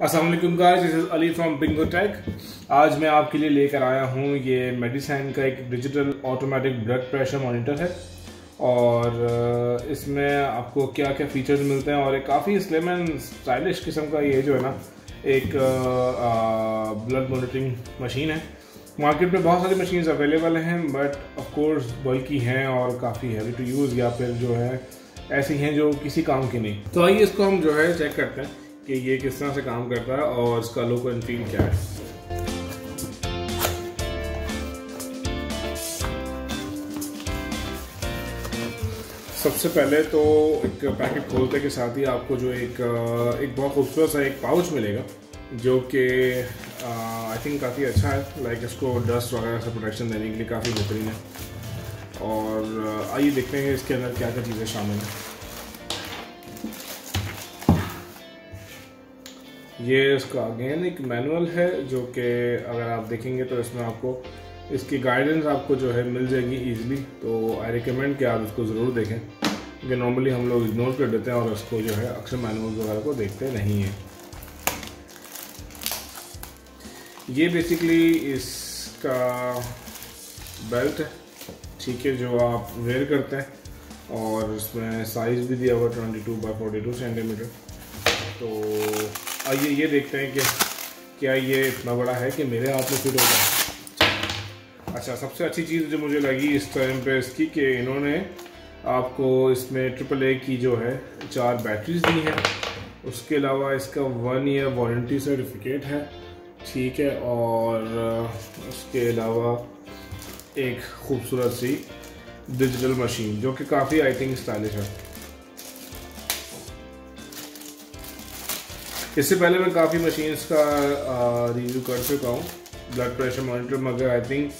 Aslam guys this is Ali from Bingo Tech आज मैं आपके लिए लेकर आया हूँ ये मेडिसाइन का एक digital automatic blood pressure monitor है। और इसमें आपको क्या क्या फीचर्स मिलते हैं और एक काफ़ी स्लिम एंड स्टाइलिश किस्म का ये जो है ना, एक ब्लड मॉनिटरिंग मशीन है। मार्केट में बहुत सारी मशीन्स अवेलेबल हैं बट ऑफकोर्स बल्कि हैं और काफ़ी हैवी टू यूज़ या फिर जो है, ऐसी हैं जो किसी काम की नहीं। तो आइए इसको हम जो है चेक करते हैं। कि ये किस तरह से काम करता है और इसका लुक एंड फील क्या है? सबसे पहले तो एक पैकेट खोलते के साथ ही आपको जो एक एक बहुत खूबसूरत सा एक पाउच मिलेगा, जो कि आई थिंक काफ़ी अच्छा है। लाइक इसको डस्ट वगैरह से प्रोटेक्शन देने के लिए काफ़ी बेहतरीन है। और, आइए देखते हैं इसके अंदर क्या क्या चीज़ें शामिल हैं। ये इसका अगेन एक मैनुअल है, जो कि अगर आप देखेंगे तो इसमें आपको इसकी गाइडेंस आपको जो है मिल जाएगी इजीली तो आई रिकमेंड कि आप इसको ज़रूर देखें। क्योंकि नॉर्मली हम लोग इग्नोर कर देते हैं और उसको जो है अक्सर मैनुअल वगैरह को देखते नहीं हैं। ये बेसिकली इसका बेल्ट है, ठीक है, जो आप वेयर करते हैं और इसमें साइज़ भी दिया हुआ twenty two by forty two centimetre तो आइए ये देखते हैं कि क्या ये इतना बड़ा है कि मेरे हाथ में फिट होगा अच्छा सबसे अच्छी चीज़ जो मुझे लगी इस टाइम पे इसकी कि इन्होंने आपको इसमें ट्रिपल ए की जो है, चार बैटरीज दी हैं। उसके अलावा इसका वन ईयर वारंटी सर्टिफिकेट है, ठीक है, और उसके अलावा एक खूबसूरत सी डिजिटल मशीन जो कि काफ़ी आई थिंक स्टाइलिश है। इससे पहले मैं काफ़ी मशीन्स का रिव्यू कर चुका हूँ ब्लड प्रेशर मॉनिटर मगर आई थिंक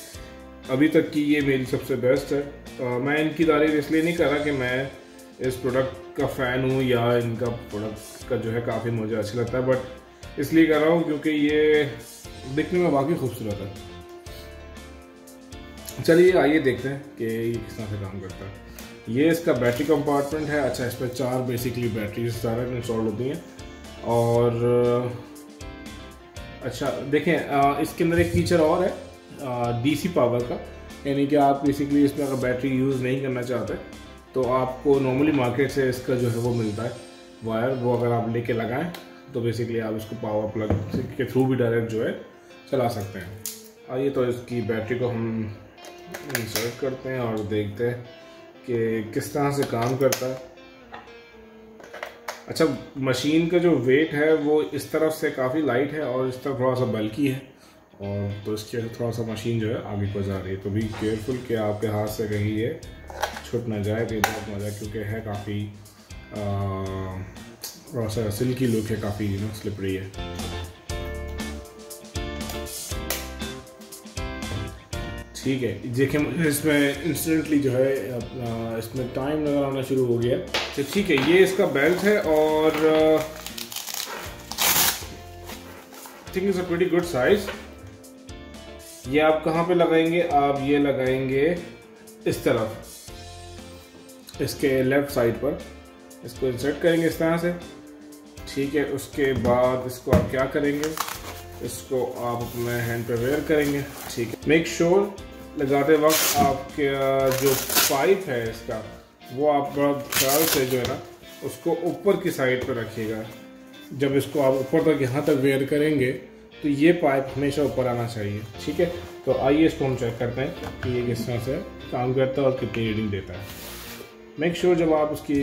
अभी तक की ये मेरी सबसे बेस्ट है। आ, मैं इनकी तारीफ़ इसलिए नहीं कर रहा कि मैं इस प्रोडक्ट का फ़ैन हूँ या इनका प्रोडक्ट का जो है काफ़ी मुझे अच्छा लगता है बट इसलिए कर रहा हूँ क्योंकि ये दिखने में वाकई खूबसूरत है। चलिए आइए देखते हैं कि ये किस तरह से काम करता है। ये इसका बैटरी कंपार्टमेंट है अच्छा इस पर चार बेसिकली बैटरीज डायरेक्ट इंस्टॉल होती हैं। और अच्छा देखें इसके अंदर एक फीचर और है डीसी पावर का। यानी कि आप बेसिकली इसमें अगर बैटरी यूज़ नहीं करना चाहते तो आपको नॉर्मली मार्केट से इसका जो है वो मिलता है। वायर वो अगर आप लेके लगाएँ तो बेसिकली आप इसको पावर प्लग के थ्रू भी डायरेक्ट जो है, चला सकते हैं। आइए तो इसकी बैटरी को हम इंसर्ट करते हैं और देखते हैं कि किस तरह से काम करता है। अच्छा मशीन का जो वेट है वो इस तरफ़ से काफ़ी लाइट है और इस तरफ़ थोड़ा सा बल्कि है। और तो इसके थोड़ा सा मशीन जो है आगे को जा रही है। तो भी केयरफुल कि आपके हाथ से कहीं ये छुट ना जाए तो बहुत मज़ा, क्योंकि है काफ़ी थोड़ा सा सिल्की लुक है, काफ़ी यू नो स्लिपरी है। ठीक है देखिए इसमें इंस्टेंटली जो है इसमें टाइम नज़र आना शुरू हो गया। तो ठीक है, ये इसका बेल्ट है और think is a pretty good size ये आप कहाँ पे लगाएँगे? आप ये लगाएँगे इस तरफ़, इसके लेफ़्ट साइड पर। इसको इंसर्ट करेंगे इस तरह से। ठीक है, उसके बाद इसको आप क्या करेंगे? इसको आप अपने हैंड पे वेयर करेंगे। ठीक है मेक श्योर लगाते वक्त आपके जो पाइप है इसका, वो आप बड़ा ख्याल से जो है ना, उसको ऊपर की साइड पर रखिएगा। जब इसको आप ऊपर तक, यहाँ तक वेयर करेंगे तो ये पाइप हमेशा ऊपर आना चाहिए, ठीक है? तो आइए इसको हम चेक करते हैं कि ये किस तरह से काम करता है और कितनी रीडिंग देता है। मेक श्योर sure जब आप उसकी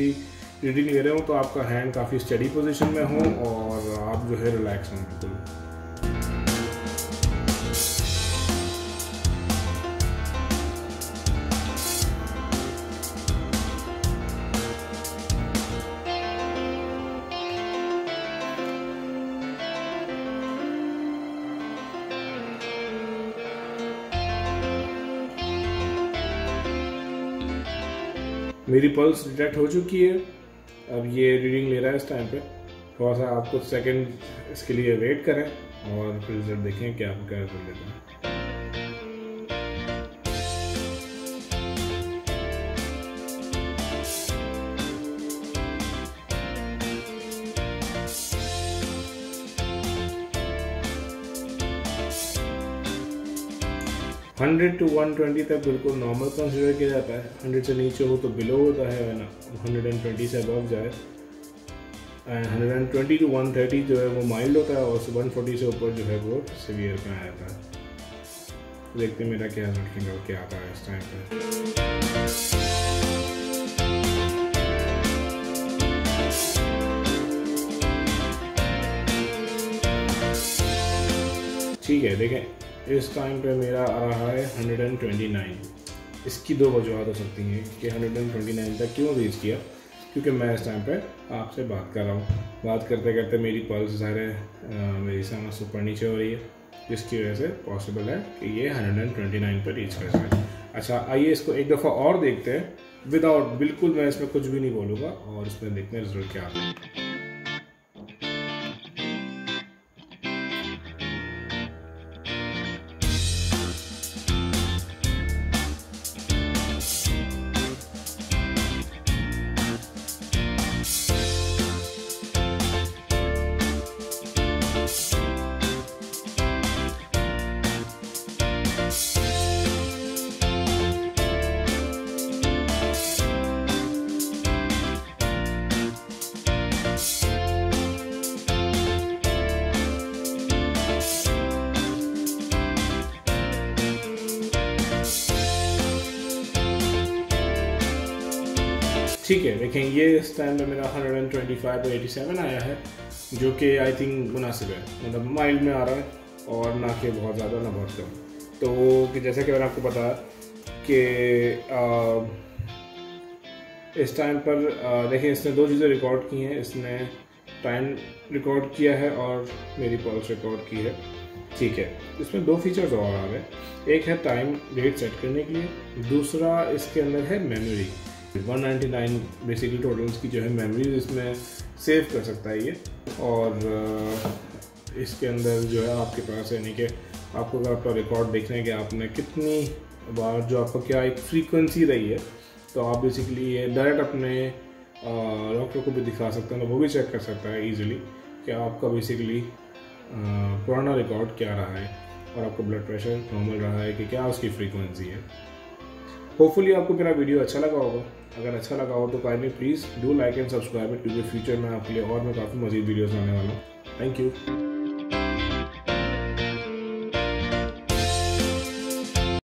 रीडिंग ले रहे हो तो आपका हैंड काफ़ी स्टडी पोजिशन में हो और आप जो है रिलैक्स हों, बिल्कुल। मेरी पल्स डिटेक्ट हो चुकी है। अब ये रीडिंग ले रहा है इस टाइम पे। थोड़ा सा आप कुछ सेकेंड इसके लिए वेट करें और फिर रिज़ल्ट देखें क्या आप क्या रिज़ल्ट लेते हैं। हंड्रेड टू वन ट्वेंटी तक बिल्कुल नॉर्मल कंसिडर किया जाता है। हंड्रेड से नीचे हो तो बिलो होता है ना हंड्रेड एंड ट्वेंटी से अबव जाए। And hundred and twenty to one thirty जो है वो माइल्ड होता है और वन फोर्टी से ऊपर जो है वो सीवियर में आ जाता है। देखते मेरा क्या रिज़ल्ट क्या आता है इस टाइम पे। ठीक है, देखें। इस टाइम पे मेरा आ रहा है 129 इसकी दो वजूहत हो सकती हैं कि 129 तक क्यों रीच किया? क्योंकि मैं इस टाइम पे आपसे बात कर रहा हूँ। बात करते करते मेरी पल्स है मेरी सांस ऊपर नीचे हो रही है, जिसकी वजह से पॉसिबल है कि ये 129 पर रीच कर जाए अच्छा आइए इसको एक दफ़ा और देखते हैं। विदाउट बिल्कुल मैं इसमें कुछ भी नहीं बोलूँगा और इसमें देखते हैं रिज़ल्ट क्या आता है ठीक है, देखें, ये इस टाइम में मेरा 125 और 87 आया है, जो कि आई थिंक मुनासिब है। मतलब माइल्ड में आ रहा है और ना कि बहुत ज़्यादा, ना बहुत कम। तो कि जैसे कि मैंने आपको बताया कि इस टाइम पर देखिए इसने दो चीज़ें रिकॉर्ड की हैं। इसने टाइम रिकॉर्ड किया है और मेरी पल्स रिकॉर्ड की है। ठीक है, इसमें दो फीचर्स और आ रहे हैं। एक है टाइम डेट सेट करने के लिए, दूसरा इसके अंदर है मेमोरी 199 बेसिकली टोटल्स की जो है मेमोरीज इसमें सेव कर सकता है ये। और इसके अंदर जो है आपके पास यानी कि आपको अगर आपका रिकॉर्ड देखना है कि आपने कितनी बार जो आपका क्या एक फ्रीक्वेंसी रही है तो आप बेसिकली ये डायरेक्ट अपने डॉक्टर को भी दिखा सकते हैं वो भी चेक कर सकता है ईजिली कि आपका बेसिकली पुराना रिकॉर्ड क्या रहा है और आपका ब्लड प्रेशर नॉर्मल रहा है कि क्या उसकी फ्रीक्वेंसी है। होपफुली आपको मेरा वीडियो अच्छा लगा होगा। अगर अच्छा लगा हो तो kindly please do like and subscribe क्योंकि फ्यूचर में आपके लिए और मैं काफ़ी मजीद वीडियोज़ आने वाला हूँ। Thank you